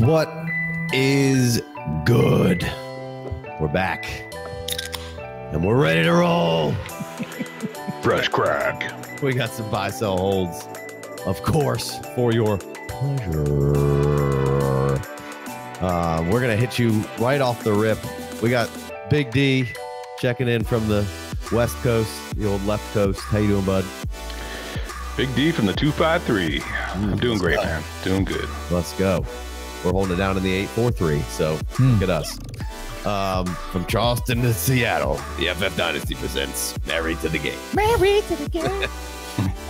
What is good? We're back and we're ready to roll. Fresh crack. We got some buy sell holds, of course, for your pleasure. Uh, we're gonna hit you right off the rip. We got Big D checking in from the West Coast, the old left coast. How you doing, bud? Big D from the 253. I'm doing great, man. Doing good. Let's go. We're holding it down in the 843. So Hmm. look at us. Um, from Charleston to Seattle, the FF Dynasty presents Married to the Game. Married to the Game.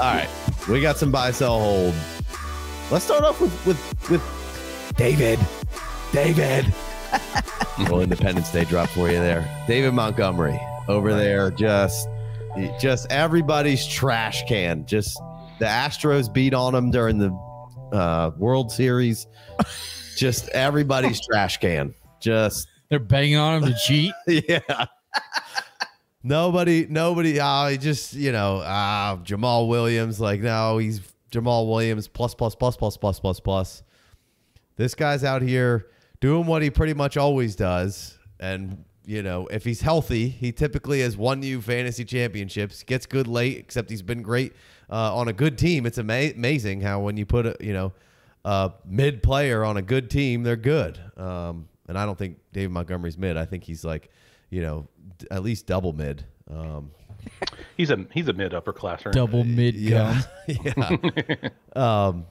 All right. We got some buy sell hold. Let's start off with with with David. David. well, Independence Day drop for you there. David Montgomery over there, just just everybody's trash can. Just the Astros beat on him during the uh, World Series. Just everybody's trash can. Just They're banging on him to cheat. yeah. nobody, nobody. Oh, he just you know, ah, Jamaal Williams. Like no, he's Jamaal Williams plus plus plus plus plus plus plus. This guy's out here doing what he pretty much always does, and you know, if he's healthy, he typically has won you fantasy championships. Gets good late, except he's been great uh, on a good team. It's ama- amazing how when you put a you know a mid player on a good team, they're good. Um, and I don't think David Montgomery's mid. I think he's like, you know, d- at least double mid. Um, He's a he's a mid upper classer. Double mid yeah, yeah. um,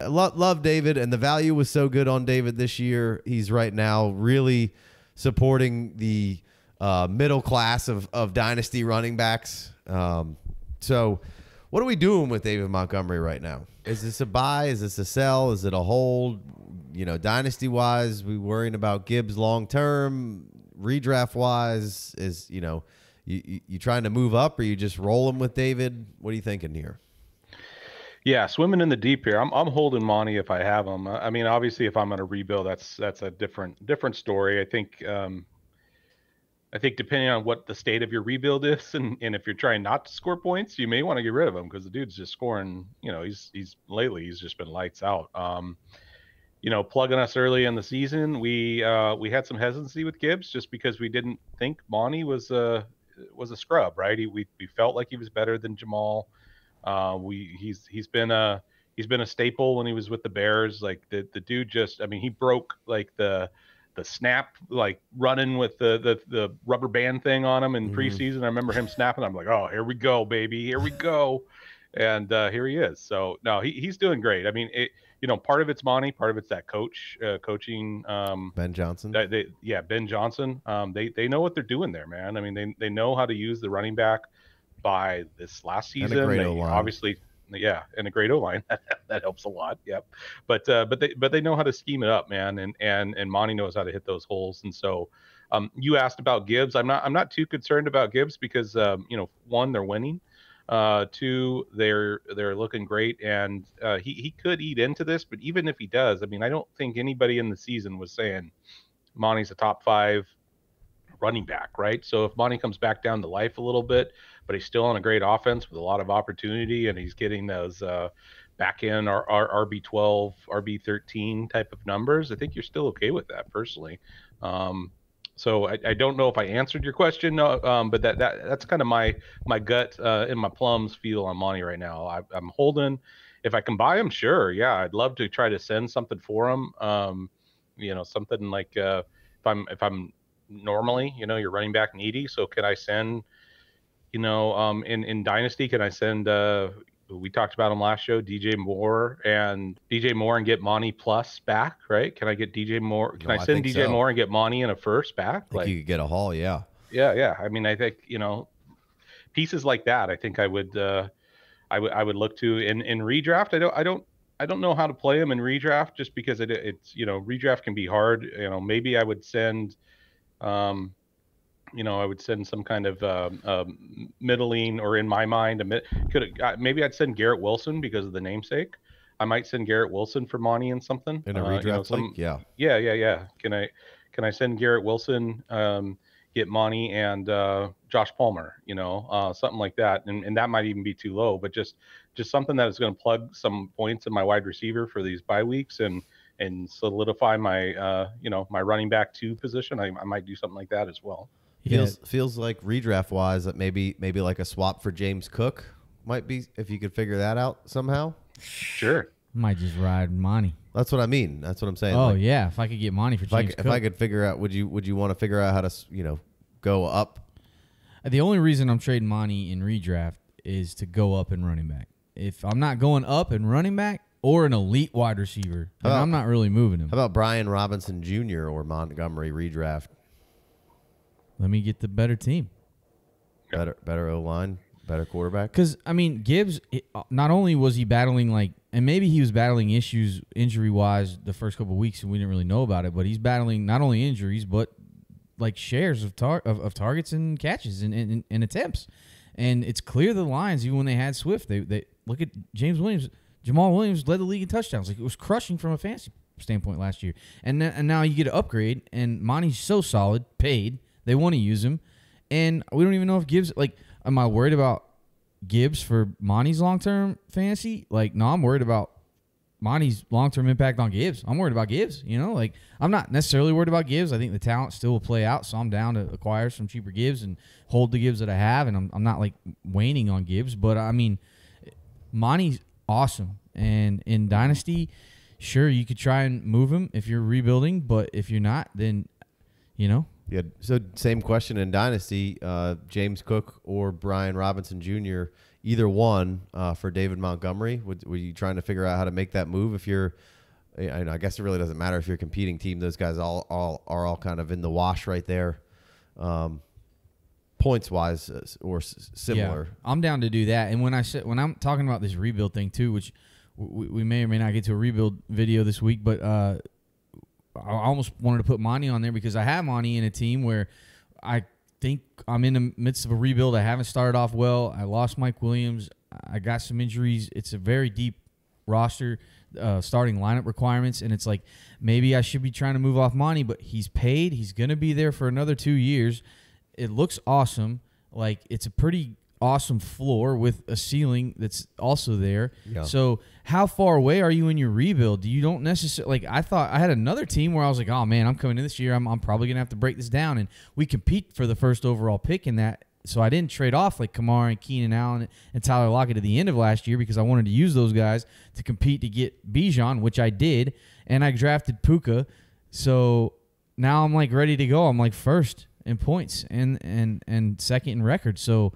I lo- love David, and the value was so good on David this year. He's right now really supporting the uh, middle class of of dynasty running backs. Um, so, what are we doing with David Montgomery right now? Is this a buy? Is this a sell? Is it a hold? You know, dynasty wise, we worrying about Gibbs long term. Redraft wise, is you know, you, you you trying to move up, or you just rolling with David? What are you thinking here? Yeah, swimming in the deep here. I'm I'm holding Monty if I have him. I mean, obviously, if I'm going to rebuild, that's that's a different different story. I think um, I think depending on what the state of your rebuild is, and, and if you're trying not to score points, you may want to get rid of him because the dude's just scoring. You know, he's he's lately he's just been lights out. Um, you know, plugging us early in the season, we uh, we had some hesitancy with Gibbs just because we didn't think Monty was a was a scrub, right? He, we we felt like he was better than Jamaal. Uh, we he's he's been a he's been a staple when he was with the Bears. Like the the dude just I mean he broke like the the snap like running with the the, the rubber band thing on him in Mhm. preseason. I remember him snapping. I'm like, oh, here we go, baby, here we go, and uh, here he is. So no, he, he's doing great. I mean, it you know part of it's Monty, part of it's that coach uh, coaching. Um, Ben Johnson. they yeah Ben Johnson um they they know what they're doing there man I mean they they know how to use the running back by this last And a season. They obviously yeah and a great O line that helps a lot yep. But uh but they but they know how to scheme it up man and and and Monty knows how to hit those holes. And so um you asked about Gibbs. I'm not I'm not too concerned about Gibbs because um you know one they're winning. Uh two they're they're looking great. And uh he he could eat into this but even if he does i mean i don't think anybody in the season was saying monty's a top five running back right? So if monty comes back down to life a little bit but he's still on a great offense with a lot of opportunity and he's getting those uh back in our, our rb12 rb13 type of numbers i think you're still okay with that personally um so I, I don't know if I answered your question, uh, um, but that, that that's kind of my my gut uh, and my plums feel on Monty right now. I, I'm holding. If I can buy him, sure, yeah, I'd love to try to send something for him. Um, you know, something like uh, if I'm if I'm normally, you know, you're running back needy, so can I send, you know, um, in in Dynasty, can I send? Uh, we talked about him last show, DJ Moore and DJ Moore and get Monty plus back, right? Can I get DJ Moore? Can No, I I send think DJ so. Moore and get Monty in a first back? I think you could get a haul, yeah. yeah yeah i mean i think you know pieces like that i think i would uh i would i would look to in in redraft i don't i don't i don't know how to play them in redraft just because it, it's you know redraft can be hard you know maybe i would send um you know i would send some kind of um, um middling or in my mind a mid, could uh, maybe i'd send garrett wilson because of the namesake i might send garrett wilson for monty and something In a Uh, you know, redraft some- league, yeah. yeah, yeah, yeah. Can I can I send Garrett Wilson? Um, get Monty and uh, Josh Palmer, you know, uh, something like that, and and that might even be too low, but just just something that is going to plug some points in my wide receiver for these bye weeks and and solidify my uh, you know my running back two position. I, I might do something like that as well. Feels feels like redraft wise that maybe maybe like a swap for James Cook might be if you could figure that out somehow. Sure. Might just ride Monty. That's what I mean. That's what I'm saying. Oh Like, yeah, if I could get Monty for if I, James c- if I could figure out, would you would you want to figure out how to you know go up? The only reason I'm trading Monty in redraft is to go up in running back. If I'm not going up in running back or an elite wide receiver, then about- I'm not really moving him. How about Brian Robinson Jr. or Montgomery redraft? Let me get the better team. Better better O line, better quarterback. Because I mean, Gibbs. It, uh, not only was he battling like, and maybe he was battling issues injury wise the first couple of weeks, and we didn't really know about it. But he's battling not only injuries, but like shares of tar- of, of targets and catches and, and, and attempts. And it's clear the Lions, even when they had Swift, they they look at James Williams. Jamaal Williams led the league in touchdowns. Like it was crushing from a fantasy standpoint last year. And n- and now you get an upgrade, and Monty's so solid, paid. They want to use him, and we don't even know if Gibbs. Like, am I worried about Gibbs for Monty's long term fantasy? Like, no, I'm worried about Monty's long term impact on Gibbs. I'm worried about Gibbs. You know, like I'm not necessarily worried about Gibbs. I think the talent still will play out, so I'm down to acquire some cheaper Gibbs and hold the Gibbs that I have, and I'm I'm not like waning on Gibbs, but I mean, Monty's awesome, and in Dynasty, sure you could try and move him if you're rebuilding, but if you're not, then you know Yeah. So same question in Dynasty: uh, James Cook or Brian Robinson Jr. Either one uh, for David Montgomery. Would, were you trying to figure out how to make that move? If you're, I, I guess it really doesn't matter if you're a competing team. Those guys all, all are all kind of in the wash right there, um, points wise uh, or similar. Yeah, I'm down to do that. And when I said when I'm talking about this rebuild thing too, which we, we may or may not get to a rebuild video this week, but uh, I almost wanted to put Monty on there because I have Monty in a team where I think I'm in the midst of a rebuild. I haven't started off well. I lost Mike Williams. I got some injuries. It's a very deep roster, uh, starting lineup requirements, and it's like maybe I should be trying to move off Monty, but he's paid. He's going to be there for another two years. It looks awesome. Like it's a pretty awesome floor with a ceiling that's also there. Yeah. So how far away are you in your rebuild? Do you don't necessarily like. I thought I had another team where I was like, oh man, I'm coming in this year. I'm, I'm probably gonna have to break this down, and we compete for the first overall pick in that. So I didn't trade off like Kamara and Keenan Allen and Tyler Lockett at the end of last year because I wanted to use those guys to compete to get Bijan, which I did, and I drafted Puka. So now I'm like ready to go. I'm like first in points and and and second in record. So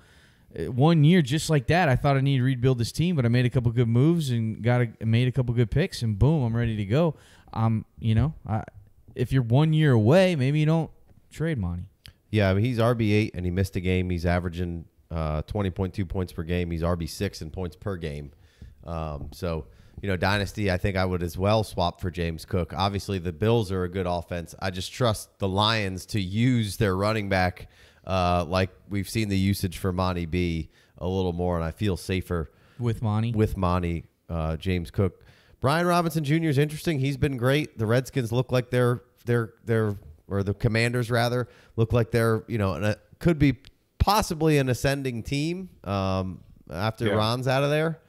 one year just like that, I thought I needed to rebuild this team, but I made a couple good moves and got a, made a couple good picks, and boom, I'm ready to go. Um, you know, I, if you're one year away, maybe you don't trade Monty. Yeah, I mean, he's RB eight and he missed a game. He's averaging uh, twenty point two points per game. He's RB six in points per game. Um, so you know, dynasty, I think I would as well swap for James Cook. Obviously, the Bills are a good offense. I just trust the Lions to use their running back uh, like we've seen the usage for Monty B a little more, and I feel safer With Monty, with Monty, uh, James Cook. Brian Robinson Jr. is interesting. He's been great. The Redskins look like they're they're they're or the Commanders rather look like they're you know an, could be possibly an ascending team um, after Yeah. Ron's out of there.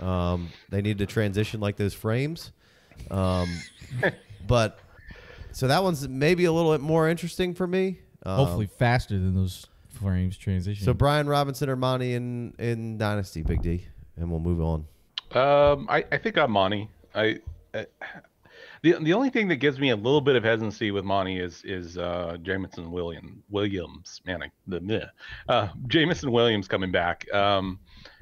Um, they need to transition like those frames, um, but so that one's maybe a little bit more interesting for me. Um, hopefully faster than those frames transition. So Brian Robinson or Monty in in Dynasty, Big D, and we'll move on. Um, I, I think I'm Monty. I, I the the only thing that gives me a little bit of hesitancy with Monty is is uh, Jameson William Williams. Man, I, the meh. uh, Jameson Williams coming back. Um,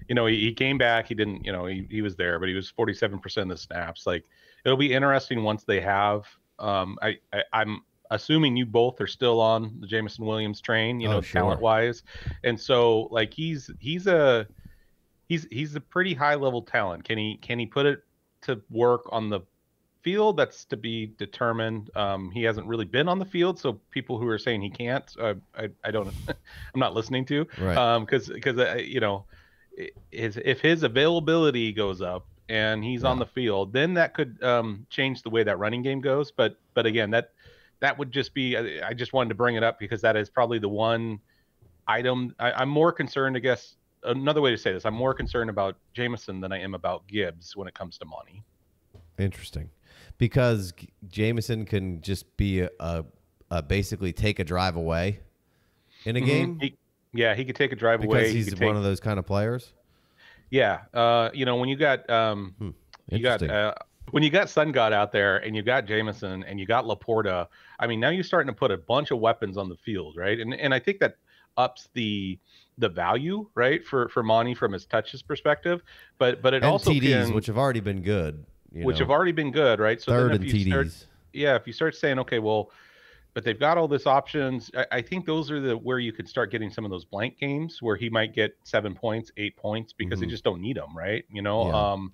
you know, he, he came back. He didn't. You know, he, he was there, but he was 47% of the snaps. Like it'll be interesting once they have. Um, I, I I'm assuming you both are still on the Jameson Williams train. You Oh, know, sure. talent wise, and so like he's he's a he's he's a pretty high level talent. Can he can he put it to work on the field? That's to be determined. Um, he hasn't really been on the field, so people who are saying he can't, uh, I I don't I'm not listening to. Right. Um, because because uh, you know, his if his availability goes up and he's on the field, then that could um change the way that running game goes. But but again, that that would just be. I I just wanted to bring it up because that is probably the one item I, I'm more concerned. I guess another way to say this, I'm more concerned about Jameson than I am about Gibbs when it comes to Monty. Interesting, because Jameson can just be a, a, a basically take a drive away in a Mhm. game He, yeah, he could take a drive because away. because he's could one take- of those kind of players. Yeah, uh, you know when you got um, Hmm, you got uh, when you got Sun God out there and you got Jameson and you got LaPorta. I mean, now you're starting to put a bunch of weapons on the field, right? And and I think that ups the the value, right, for for Monty from his touches perspective. But but it and also TDs, can, which have already been good. you which know, have already been good, right? So third then if you TDs. start yeah, if you start saying, okay, well, but they've got all this options, I, I think those are the where you could start getting some of those blank games where he might get seven points, eight points because Mhm. they just don't need them, right? You know, Yeah. um,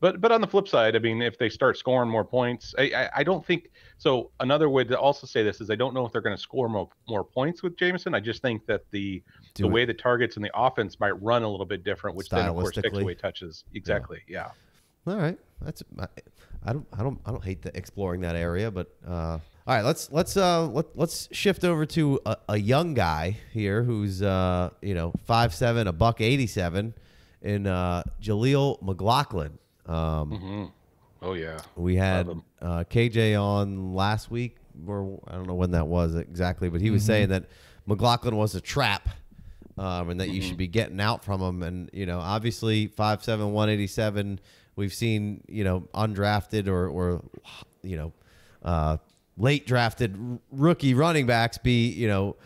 but but on the flip side, I mean, if they start scoring more points, I I, I don't think so. Another way to also say this is I don't know if they're going to score more more points with Jameson. I just think that the Do the it- way the targets and the offense might run a little bit different, which then of course takes away touches. Exactly, yeah. All right, that's I, I don't I don't I don't hate the exploring that area, but uh, all right, let's let's uh let, let's shift over to a, a young guy here who's uh you know five seven a buck eighty seven, in uh, Jaleel McLaughlin. Um, hmm Oh yeah. we had uh, KJ on last week, or I don't know when that was exactly, but he was saying that McLaughlin was a trap, um, and that you should be getting out from him. And you know, obviously, five seven one eighty seven. We've seen you know undrafted or or you know uh, late drafted rookie running backs be you know.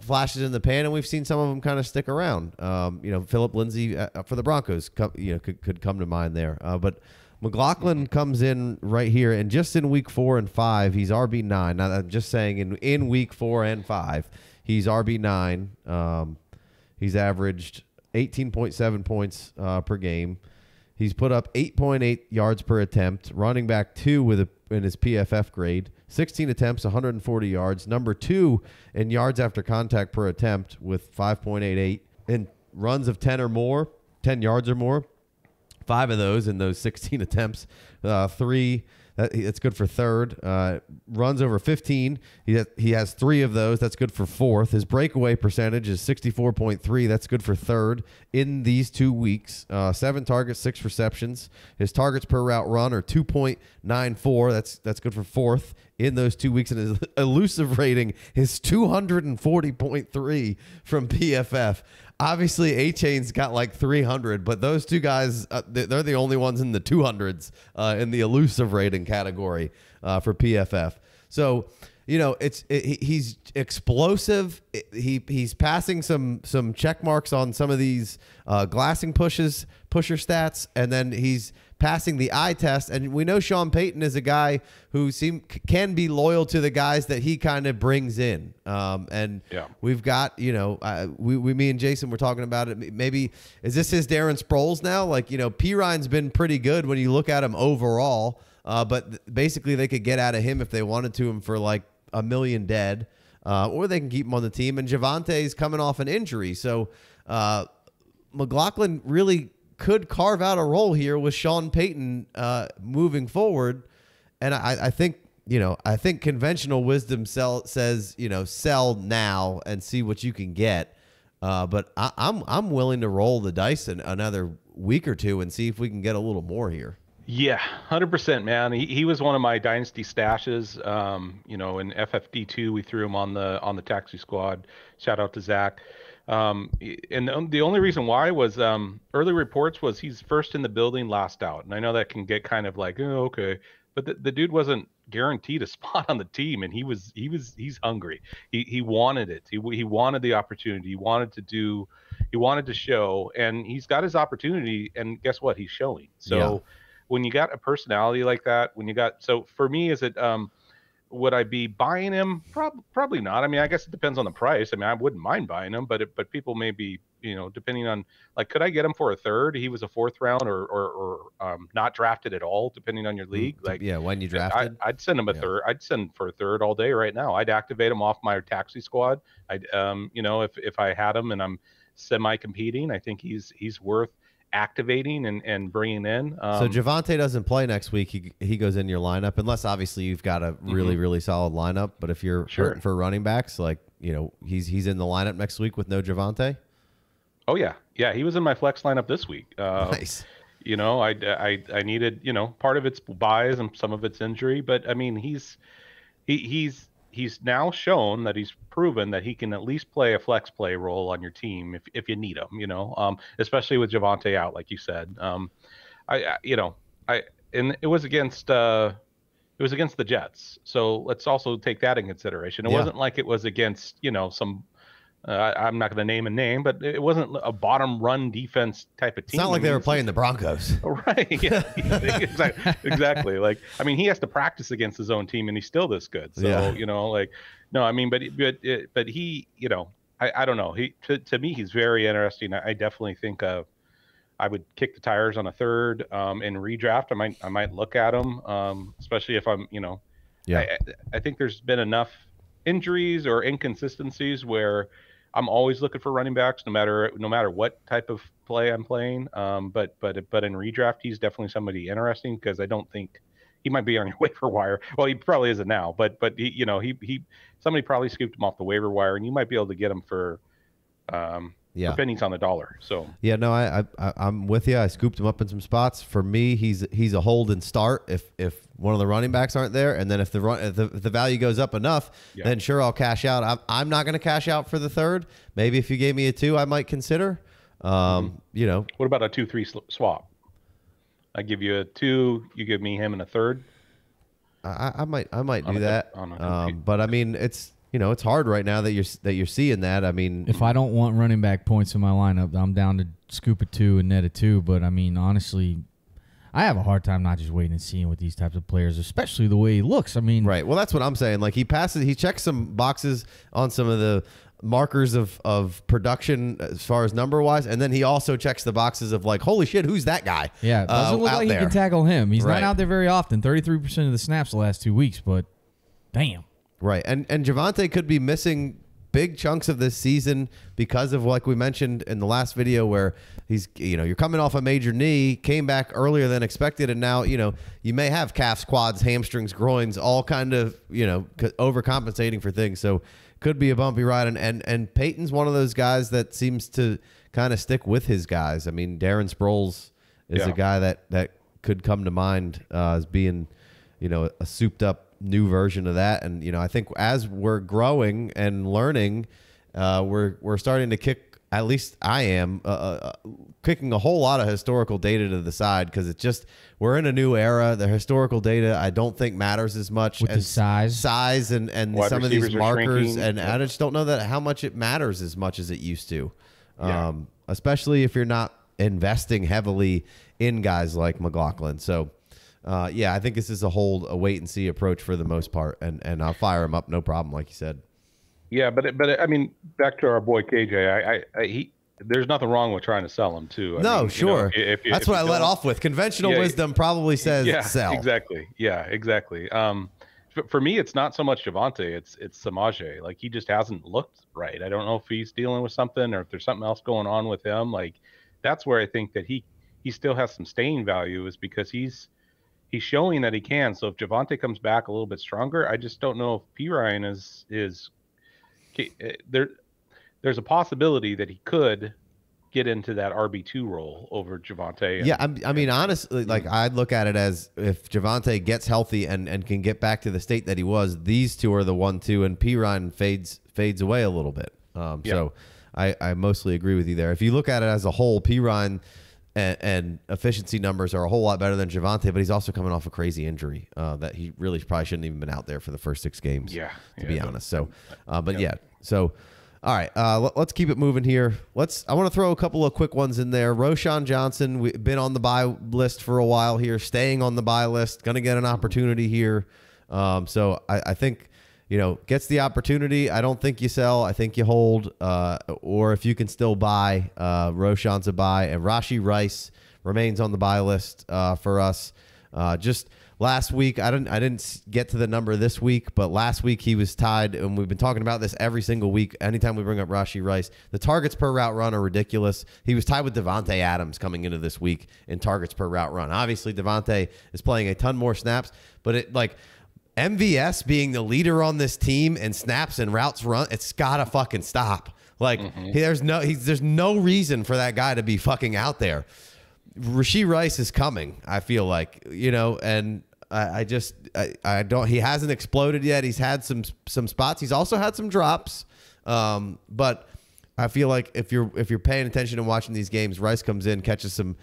Flashes in the pan, and we've seen some of them kind of stick around. Um, you know, Phillip Lindsay uh, for the Broncos, co- you know, could, could come to mind there. Uh, but McLaughlin comes in right here, and just in week four and five, he's RB nine. Now I'm just saying, in in week four and five, he's RB nine. Um, he's averaged 18.7 points uh, per game. He's put up 8.8 yards per attempt, running back two with a, in his PFF grade. 16 attempts, 140 yards. Number two in yards after contact per attempt with 5.88. In runs of 10 or more, 10 yards or more, five of those in those 16 attempts. Uh, three, that, that's good for third. Uh, runs over 15. He has, he has three of those. That's good for fourth. His breakaway percentage is 64.3. That's good for third in these two weeks. Uh, seven targets, six receptions. His targets per route run are 2.94. That's that's good for fourth in those two weeks. And his elusive rating is 240.3 from PFF. Obviously, Achane's got like 300, but those two guys, uh, they- they're the only ones in the 200s uh, in the elusive rating category uh, for PFF. So, you know, it's it, he's explosive. He he's passing some some check marks on some of these uh, glassing pushes pusher stats, and then he's passing the eye test. And we know Sean Payton is a guy who seem can be loyal to the guys that he kind of brings in. Um, and Yeah. we've got you know uh, we, we me and Jason were talking about it. Maybe is this his Darren Sproles now? Like you know, Perine's been pretty good when you look at him overall. Uh, but th- basically, they could get out of him if they wanted to him for like a million dead, uh, or they can keep him on the team. And Javonte's coming off an injury, so uh, McLaughlin really could carve out a role here with Sean Payton uh, moving forward. And I, I think you know I think conventional wisdom sell, says you know sell now and see what you can get. Uh, but I, I'm I'm willing to roll the dice in another week or two and see if we can get a little more here. Yeah, hundred percent, man. He, he was one of my dynasty stashes. Um, you know, in FFD two, we threw him on the on the taxi squad. Shout out to Zach. Um, and the, only reason why was um, early reports was he's first in the building, last out. And I know that can get kind of like, oh, okay, but the, the dude wasn't guaranteed a spot on the team, and he was he was he's hungry. He he wanted it. He he wanted the opportunity. He wanted to do. He wanted to show, and he's got his opportunity. And guess what? He's showing. So. Yeah. When you got a personality like that, when you got so for me, is it um, would I be buying him? Prob- probably not. I mean, I guess it depends on the price. I mean, I wouldn't mind buying him, but it, but people may be, you know, depending on like, could I get him for a third? He was a fourth round or or, or um, not drafted at all, depending on your league. Like, yeah, when you I, drafted, I'd send him a Yeah. third. I'd send for a third all day right now. I'd activate him off my taxi squad. I'd, um, you know, if if I had him and I'm semi competing, I think he's he's worth activating and, and bringing in. Um, so Javonte doesn't play next week. He he goes in your lineup unless obviously you've got a really really solid lineup. But if you're Mm-hmm. Sure. hurting for running backs, like you know he's he's in the lineup next week with no Javonte. oh yeah, yeah, he was in my flex lineup this week. Uh, Nice. You know, I, I I needed you know part of it's buys and some of it's injury, but I mean he's he he's he's now shown that he's proven that he can at least play a flex play role on your team if, if you need him. You know, um, especially with Javonte out, like you said. Um, I, I you know I and it was against uh it was against the Jets, so let's also take that in consideration. It Yeah. wasn't like it was against you know some. Uh, I- I'm not going to name a name, but it wasn't a bottom run defense type of team. It's not like I they were playing the Broncos. Right. Yeah. exactly. Exactly. Like, I mean, he has to practice against his own team, and he's still this good. So, Yeah. you know, like, no, I mean, but but but he, you know, I, I don't know. He to, to me, he's very interesting. I, I definitely think uh, I would kick the tires on a third um, in redraft. I might I might look at him, um, especially if I'm, you know, Yeah. I- I think there's been enough injuries or inconsistencies where I'm always looking for running backs, no matter no matter what type of play I'm playing. Um, but but but in redraft, he's definitely somebody interesting because I don't think he might be on your waiver wire. Well, he probably isn't now, but but he, you know he he somebody probably scooped him off the waiver wire, and you might be able to get him for um Yeah. pennies on the dollar. So Yeah, no, I, I I'm with you. I scooped him up in some spots. For me, he's he's a hold and start if if one of the running backs aren't there, and then if the run if the, if the value goes up enough, Yeah. then sure I'll cash out. I'm I'm not going to cash out for the third. Maybe if you gave me a two, I might consider. Um, Mm-hmm. you know, what about a two three swap? I give you a two, you give me him and a third. I, I might I might do that. Um, but I mean, it's you know it's hard right now that you're that you're seeing that. I mean, If I don't want running back points in my lineup, I'm down to scoop a two and net a two. But I mean, honestly, I have a hard time not just waiting and seeing with these types of players, especially the way he looks. I mean, Right. Well, that's what I'm saying. Like he passes, he checks some boxes on some of the markers of of production as far as number wise, and then he also checks the boxes of like, holy shit, who's that guy? Yeah, doesn't uh, look like there. he can tackle him. He's Right. not out there very often. Thirty-three percent of the snaps the last two weeks, but damn. Right. And and Javonte could be missing big chunks of this season because of like we mentioned in the last video where he's you know, you're coming off a major knee, came back earlier than expected and now, you know, you may have calves, quads, hamstrings, groins, all kind of, you know, overcompensating for things. So could be a bumpy ride and and and Payton's one of those guys that seems to kind of stick with his guys. I mean, Darren Sproles is Yeah. a guy that that could come to mind uh, as being you know a souped up new version of that and you know i think as we're growing and learning uh, we're we're starting to kick at least i am uh, uh, kicking a whole lot of historical data to the side because it's just we're in a new era the historical data i don't think matters as much With the as size. size and and Wide some of these markers shrinking. and i just don't know that how much it matters as much as it used to Yeah. um, especially if you're not investing heavily in guys like McLaughlin. So, uh, yeah, I think this is a hold, a wait and see approach for the most part, and and I'll fire him up, no problem, like you said. Yeah, but it- but it- I mean, back to our boy KJ. I, I, I he there's nothing wrong with trying to sell him too. I no, mean, you sure. know, if, if, That's if what I let off with. Conventional Yeah, wisdom probably says yeah, sell. exactly. Yeah, exactly. Um, for, for me, it's not so much Javonte, it's it's Samaje. Like he just hasn't looked right. I don't know if he's dealing with something or if there's something else going on with him. Like that's where I think that he he still has some staying value is because he's he's showing that he can. So if Javonte comes back a little bit stronger, I just don't know if Perine is is eh, there. There's a possibility that he could get into that RB two role over Javonte. and- Yeah, I'm, I mean, honestly, like I'd look at it as if Javonte gets healthy and, and can get back to the state that he was, these two are the one two, and Perine fades fades away a little bit. Um, Yeah. So I, I mostly agree with you there. If you look at it as a whole, Perine and, and efficiency numbers are a whole lot better than Javonte, but he's also coming off a crazy injury uh, that he really probably shouldn't even been out there for the first six games. Yeah, to yeah, be honest. So, uh, but yeah, so. All right, uh, let, us keep it moving here. Let's. I want to throw a couple of quick ones in there. Roschon Johnson, we've been on the buy list for a while here, staying on the buy list, going to get an opportunity here. Um, so I, I think, you know, gets the opportunity. I don't think you sell. I think you hold. Uh, or if you can still buy, uh, Roschon's a buy, and Rashee Rice remains on the buy list uh, for us. Uh, just last week. I didn't I didn't get to the number this week, but last week he was tied, and we've been talking about this every single week. Anytime we bring up Rashee Rice, the targets per route run are ridiculous. He was tied with Davante Adams coming into this week in targets per route run. Obviously, Devonte is playing a ton more snaps, but it like. MVS being the leader on this team and snaps and routes run, it's gotta fucking stop. Like he- there's no he's, there's no reason for that guy to be fucking out there. Rasheed Rice is coming. I feel like you know, and I, I just I, I don't. He hasn't exploded yet. He's had some some spots. He's also had some drops. Um, but I feel like if you're if you're paying attention and watching these games, Rice comes in, catches some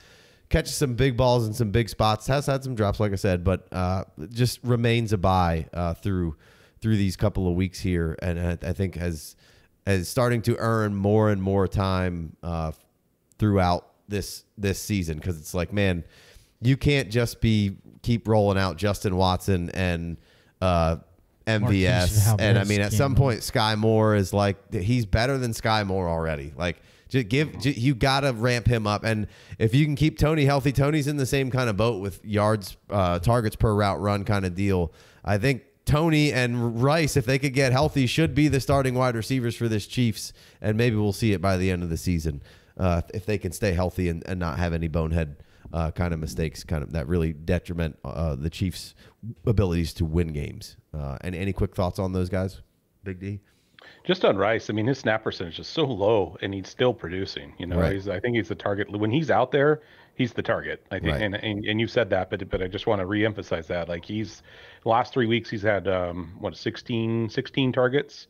catches some big balls in some big spots. Has had some drops, like I said, but uh, just remains a buy uh, through through these couple of weeks here, and I, I think has is starting to earn more and more time uh, throughout this this season because it's like, man, you can't just be keep rolling out Justin Watson and uh, MVS, and I mean, at some point, Skyy Moore is like he's better than Skyy Moore already. Like, just give ju- you got to ramp him up, and if you can keep Toney healthy, Toney's in the same kind of boat with yards, uh, targets per route run kind of deal. I think Toney and Rice, if they could get healthy, should be the starting wide receivers for this Chiefs, and maybe we'll see it by the end of the season uh, if they can stay healthy and, and not have any bonehead uh, kind of mistakes, kind of that really detriment uh, the Chiefs' abilities to win games. Uh, and any quick thoughts on those guys, Big D? Just on Rice, I mean, his snap percentage is so low, and he's still producing. You know, Right. he's I think he's the target when he's out there. He's the target. I think, Right. and, and and you said that, but but I just want to reemphasize that. Like he's last three weeks, he's had um what 16, 16 targets.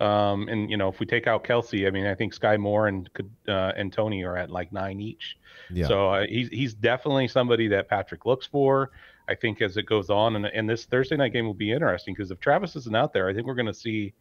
Um, and you know, if we take out Kelce, I mean, I think Skyy Moore and could uh, and Toney are at like nine each. Yeah. So uh, he's he's definitely somebody that Patrick looks for. I think as it goes on, and and this Thursday night game will be interesting because if Travis isn't out there, I think we're going to see.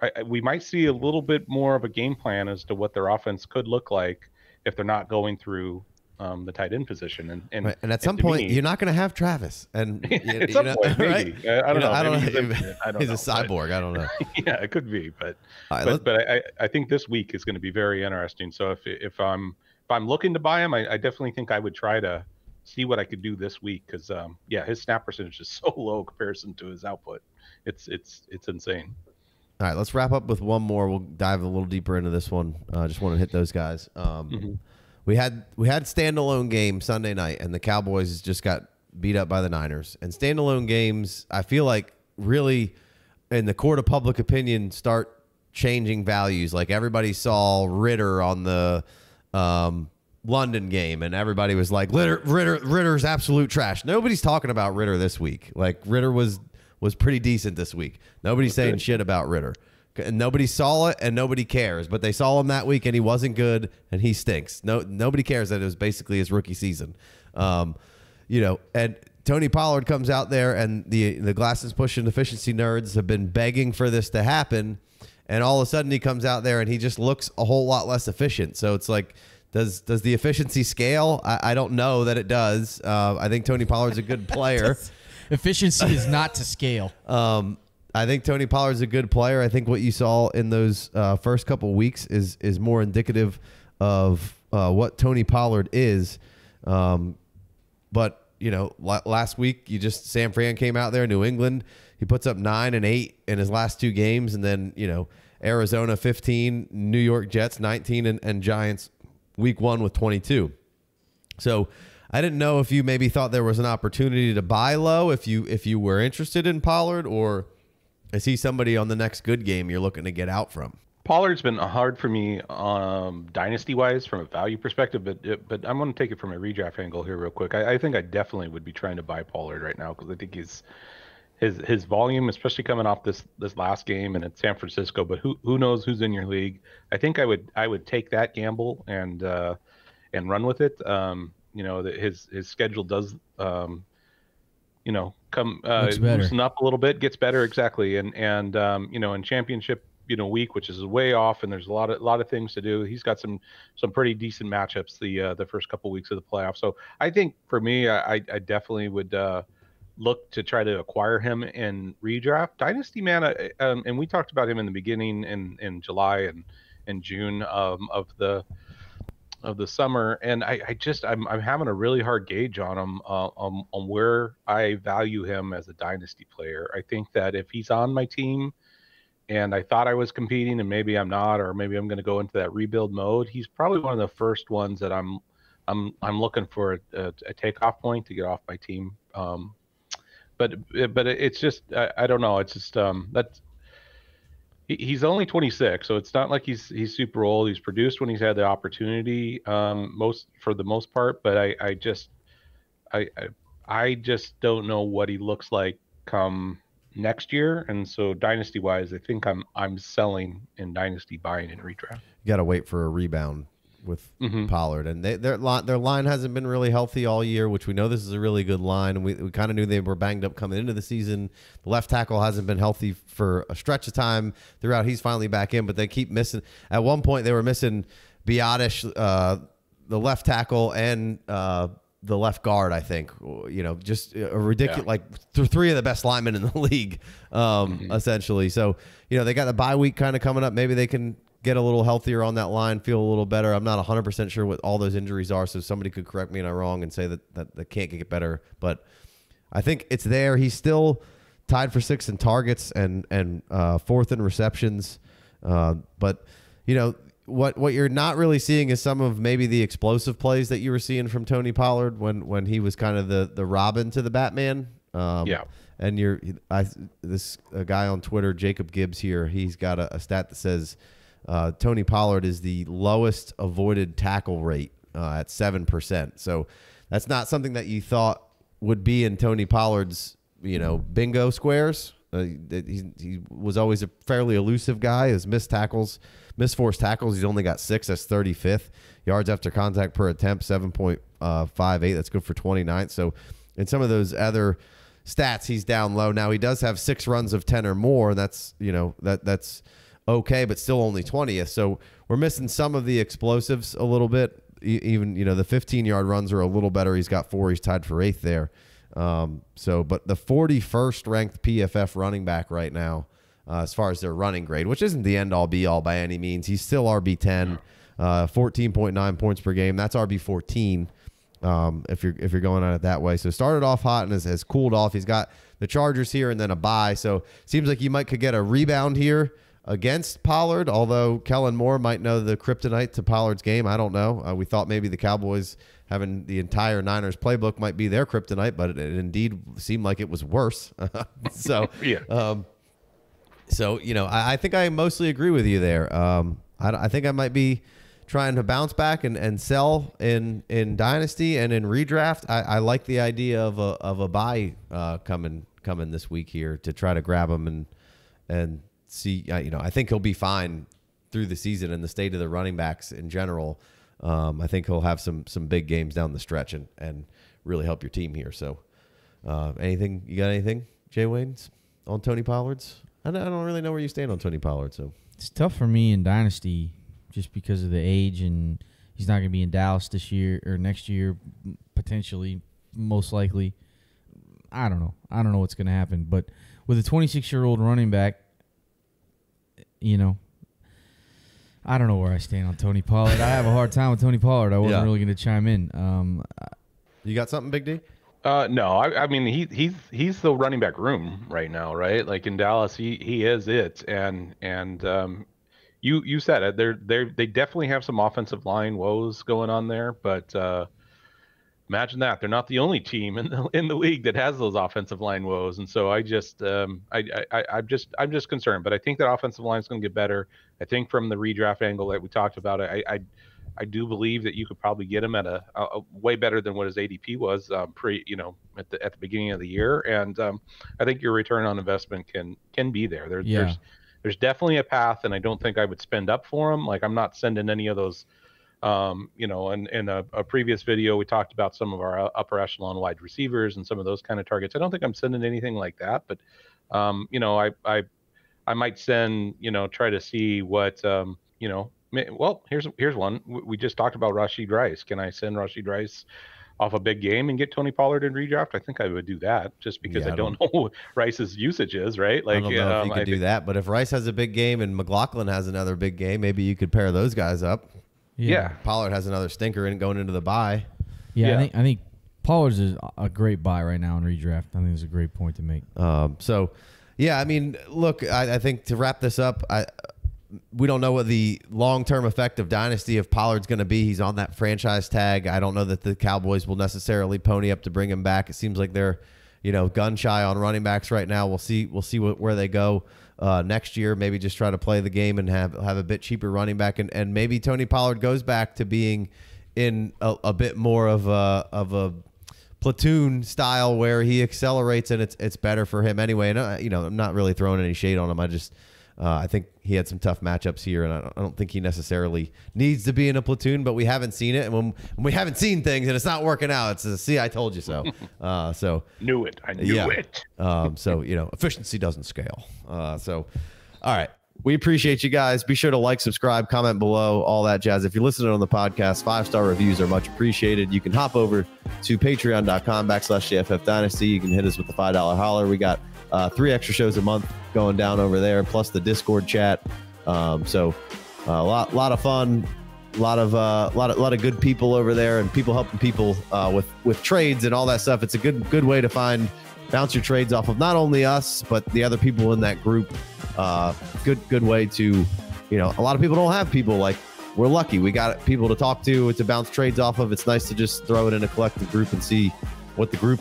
I, we might see a little bit more of a game plan as to what their offense could look like if they're not going through um, the tight end position. And and, Right. And at some point, me- you're not going to have Travis. And you, at you some know, point, maybe. I, I don't You know. I don't know. he's a- I don't He's a know, but- cyborg. I don't know. yeah, it could be, but right, but, but I, I think this week is going to be very interesting. So if if I'm if I'm looking to buy him, I, I definitely think I would try to see what I could do this week because um, yeah, his snap percentage is so low in comparison to his output. It's it's it's insane. All right, let's wrap up with one more. We'll dive a little deeper into this one. I uh, just want to hit those guys. Um, Mhm. We had we had standalone game Sunday night, and the Cowboys just got beat up by the Niners. And standalone games, I feel like really in the court of public opinion start changing values. Like everybody saw Ridder on the um, London game, and everybody was like, Ridder, Ridder, Ridder's absolute trash. Nobody's talking about Ridder this week. Like Ridder was was pretty decent this week. Nobody's saying shit about Ridder. And nobody saw it, and nobody cares. But they saw him that week, and he wasn't good, and he stinks. No, nobody cares that it was basically his rookie season. Um, you know, and Tony Pollard comes out there, and the the glasses pushing efficiency nerds have been begging for this to happen, and all of a sudden he comes out there and he just looks a whole lot less efficient. So it's like, does does the efficiency scale? I, I don't know that it does. Uh, I think Tony Pollard's a good player. Efficiency is not to scale. Um, I think Tony Pollard's a good player. I think what you saw in those uh, first couple weeks is is more indicative of uh, what Tony Pollard is. Um, but you know, la- last week you just Sam Fran came out there, New England. He puts up nine and eight in his last two games, and then you know Arizona fifteen, New York Jets nineteen, and, and Giants week one with twenty two. So I didn't know if you maybe thought there was an opportunity to buy low if you if you were interested in Pollard or is he somebody on the next good game you're looking to get out from? Pollard's been hard for me um, dynasty wise from a value perspective, but but I'm going to take it from a redraft angle here real quick. I, I think I definitely would be trying to buy Pollard right now because I think he's his his volume, especially coming off this this last game and at San Francisco. But who who knows who's in your league? I think I would I would take that gamble and uh, and run with it. Um, you know, that his his schedule does um, you know come uh, loosen up a little bit, gets better exactly, and and um, you know in championship you know week, which is way off, and there's a lot of a lot of things to do. He's got some some pretty decent matchups the uh, the first couple weeks of the playoffs. So I think for me, I, I definitely would uh, look to try to acquire him in redraft dynasty man. I, um, and we talked about him in the beginning in in July and in June um, of the of the summer, and I, I just I'm I'm having a really hard gauge on him uh, on on where I value him as a dynasty player. I think that if he's on my team, and I thought I was competing, and maybe I'm not, or maybe I'm going to go into that rebuild mode, he's probably one of the first ones that I'm I'm I'm looking for a, a takeoff point to get off my team. Um, but but it's just I, I don't know. It's just um that's he's only 26 so it's not like he's he's super old. He's produced when he's had the opportunity um most for the most part but i i just i i, I just don't know what he looks like come next year. And so dynasty wise i think i'm i'm selling in dynasty buying in redraft. You got to wait for a rebound with Mhm. Pollard, and they, their line their line hasn't been really healthy all year, which we know this is a really good line, and we, we kind of knew they were banged up coming into the season. The left tackle hasn't been healthy for a stretch of time throughout. He's finally back in, but they keep missing. At one point, they were missing Biadasz, uh, the left tackle, and uh, the left guard. I think you know just a ridiculous Yeah. like th- three of the best linemen in the league, um, essentially. So you know they got the bye week kind of coming up. Maybe they can get a little healthier on that line, feel a little better. I'm not 100% sure what all those injuries are, so somebody could correct me if I'm wrong and say that, that they can't get better. But I think it's there. He's still tied for sixth in targets and and uh, fourth in receptions. Uh, but you know what what you're not really seeing is some of maybe the explosive plays that you were seeing from Tony Pollard when when he was kind of the the Robin to the Batman. Um, Yeah. And you're I this a guy on Twitter, Jacob Gibbs here. He's got a, a stat that says uh, Tony Pollard is the lowest avoided tackle rate uh, at seven percent. So that's not something that you thought would be in Tony Pollard's you know bingo squares. Uh, he, he was always a fairly elusive guy. His missed tackles, missed forced tackles, he's only got six. That's 35th. Yards after contact per attempt, 7.58. That's good for 29th. So in some of those other stats, he's down low. Now he does have six runs of 10 or more. And that's, you know, that that's okay, but still only 20th. So we're missing some of the explosives a little bit. Even, you know, the 15 yard runs are a little better. He's got four. He's tied for eighth there. Um, so, but the 41st ranked PFF running back right now, uh, as far as their running grade, which isn't the end all be all by any means. He's still RB 10, uh, 14.9 points per game. That's RB 14. Um, if you're if you're going on it that way, so started off hot and has, has cooled off. He's got the Chargers here and then a bye, so seems like you might could get a rebound here against Pollard. Although Kellen Moore might know the kryptonite to Pollard's game, I don't know. Uh, we thought maybe the Cowboys having the entire Niners playbook might be their kryptonite, but it, it indeed seemed like it was worse. so Yeah. um, so you know, I, I think I mostly agree with you there. Um, I, I think I might be trying to bounce back and, and sell in in dynasty and in redraft. I, I like the idea of a of a buy uh, coming coming this week here to try to grab them and and see. Uh, you know, I think he'll be fine through the season and the state of the running backs in general. Um, I think he'll have some some big games down the stretch and and really help your team here. So, uh, anything you got? Anything, Jay Wayne's on Tony Pollard's? I don't, I don't really know where you stand on Tony Pollard. So It's tough for me in Dynasty just because of the age and he's not going to be in Dallas this year or next year, potentially, most likely. I don't know. I don't know what's going to happen. But with a 26 year old running back, you know, I don't know where I stand on Tony Pollard. I have a hard time with Tony Pollard. I wasn't Yeah. really going to chime in. Um, you got something, Big D? Uh, no, I, I mean he he's he's the running back room right now, right? Like in Dallas, he he is it, and and um, you you said it. They're they they definitely have some offensive line woes going on there, but uh, imagine that they're not the only team in the in the league that has those offensive line woes, and so I just um I I I- I'm just I'm just concerned, but I think that offensive line is going to get better. I think from the redraft angle that we talked about, I I I do believe that you could probably get him at a, a, a way better than what his ADP was um, pre, you know, at the at the beginning of the year, and um, I think your return on investment can can be there. there Yeah. There's there's definitely a path, and I don't think I would spend up for him. Like I'm not sending any of those. Um, you know, in, in a, a previous video, we talked about some of our upper echelon wide receivers and some of those kind of targets. I don't think I'm sending anything like that, but um, you know, I I I might send, you know, try to see what, um, you know, well, here's here's one. We just talked about Rashid Rice. Can I send Rashid Rice off a big game and get Tony Pollard in redraft? I think I would do that just because Yeah, I I don't know what Rice's usage is, right? Like, I don't know if um, you could I do think- that, but if Rice has a big game and McLaughlin has another big game, maybe you could pair those guys up. Yeah. Pollard has another stinker in going into the bye. Yeah, Yeah. I think I think Pollard's is a great buy right now in redraft. I think it's a great point to make. Um, so, yeah, I mean, look, I, I think to wrap this up, I we don't know what the long term effect of dynasty of Pollard's going to be. He's on that franchise tag. I don't know that the Cowboys will necessarily pony up to bring him back. It seems like they're, you know, gun shy on running backs right now. We'll see. We'll see what, where they go uh, next year. Maybe just try to play the game and have have a bit cheaper running back, and, and maybe Tony Pollard goes back to being in a, a bit more of a of a platoon style where he accelerates and it's it's better for him anyway. And uh, you know, I'm not really throwing any shade on him. I just uh, I think he had some tough matchups here, and I don't, I don't think he necessarily needs to be in a platoon. But we haven't seen it, and when, when we haven't seen things and it's not working out, it's a see, I told you so. Uh, so Knew it. I knew yeah. it. Um, so you know, efficiency doesn't scale. Uh, so, all right. We appreciate you guys. Be sure to like, subscribe, comment below, all that jazz. If you're listening on the podcast, five star reviews are much appreciated. You can hop over to patreon.com backslash JFF Dynasty. You can hit us with the $5 holler. We got uh, three extra shows a month going down over there, plus the Discord chat. Um, so uh, a lot, lot of fun, a lot of, uh, lot of, lot of good people over there, and people helping people uh, with with trades and all that stuff. It's a good, good way to find bounce your trades off of not only us but the other people in that group. Uh, good, good way to, you know, a lot of people don't have people like we're lucky. We got people to talk to to bounce trades off of. It's nice to just throw it in a collective group and see what the group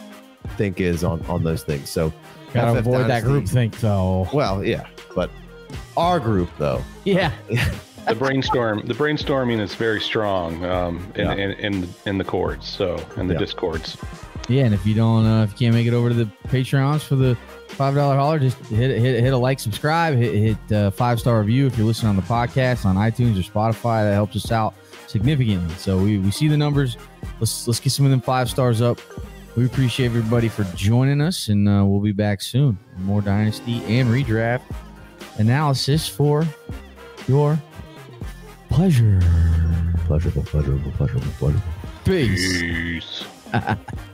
think is on on those things. So Gotta FF avoid that Dynasty- group think though. Well, yeah, but our group though. Yeah. The brainstorm, the brainstorming is very strong um, in, Yeah. in, in in the chords, so in the Yeah. discords. Yeah, and if you don't, uh, if you can't make it over to the Patreons for the five dollar holler, just hit hit hit a like, subscribe, hit hit uh, five star review if you're listening on the podcast on iTunes or Spotify. That helps us out significantly. So we, we see the numbers. Let's let's get some of them five stars up. We appreciate everybody for joining us, and uh, we'll be back soon. More dynasty and redraft analysis for your pleasure. Pleasurable, pleasurable, pleasurable, pleasurable. Peace. Peace.